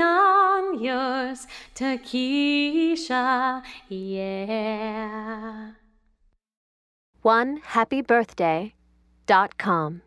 on yours, Takesha, yeah. One happy birthday dot com.